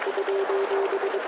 どうぞ。